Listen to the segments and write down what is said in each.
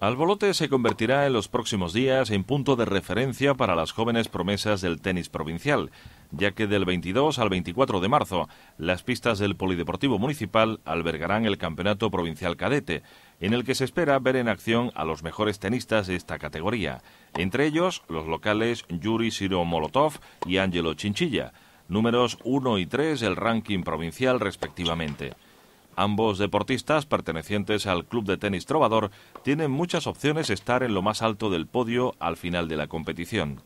Albolote se convertirá en los próximos días en punto de referencia para las jóvenes promesas del tenis provincial, ya que del 22 al 24 de marzo las pistas del Polideportivo Municipal albergarán el Campeonato Provincial Cadete, en el que se espera ver en acción a los mejores tenistas de esta categoría, entre ellos los locales Yuri Siro Molotov y Angelo Chinchilla, números 1 y 3 del ranking provincial respectivamente. Ambos deportistas, pertenecientes al Club de Tenis Trovador, tienen muchas opciones estar en lo más alto del podio al final de la competición.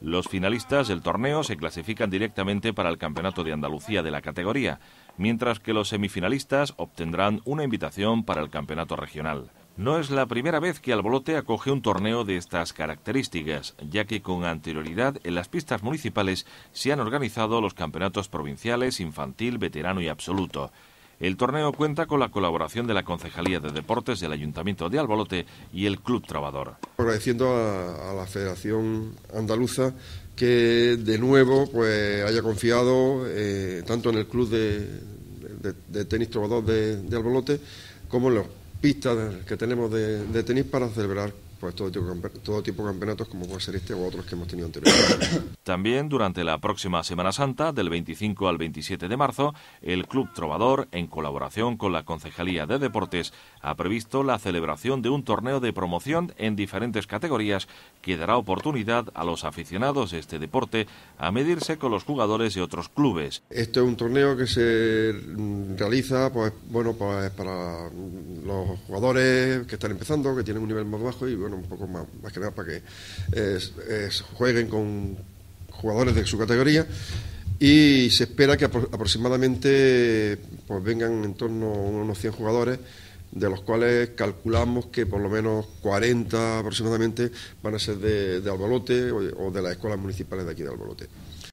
Los finalistas del torneo se clasifican directamente para el Campeonato de Andalucía de la categoría, mientras que los semifinalistas obtendrán una invitación para el Campeonato Regional. No es la primera vez que Albolote acoge un torneo de estas características, ya que con anterioridad en las pistas municipales se han organizado los campeonatos provinciales infantil, veterano y absoluto. El torneo cuenta con la colaboración de la Concejalía de Deportes del Ayuntamiento de Albolote y el Club Trabador. Agradeciendo a, la Federación Andaluza que de nuevo pues haya confiado eh, tanto en el Club de, Tenis Trovador de, Albolote como en las pistas que tenemos de tenis para celebrar pues todo tipo, todo tipo de campeonatos como puede ser este o otros que hemos tenido anteriormente. También durante la próxima Semana Santa, del 25 al 27 de marzo, el Club Trovador, en colaboración con la Concejalía de Deportes, ha previsto la celebración de un torneo de promoción en diferentes categorías que dará oportunidad a los aficionados de este deporte a medirse con los jugadores de otros clubes. Este es un torneo que se realiza pues bueno pues para jugadores que están empezando, que tienen un nivel más bajo y bueno, un poco más, más que nada para que jueguen con jugadores de su categoría y se espera que aproximadamente pues vengan en torno a unos 100 jugadores de los cuales calculamos que por lo menos 40 aproximadamente van a ser de, de Albolote o, o de las escuelas municipales de aquí de Albolote.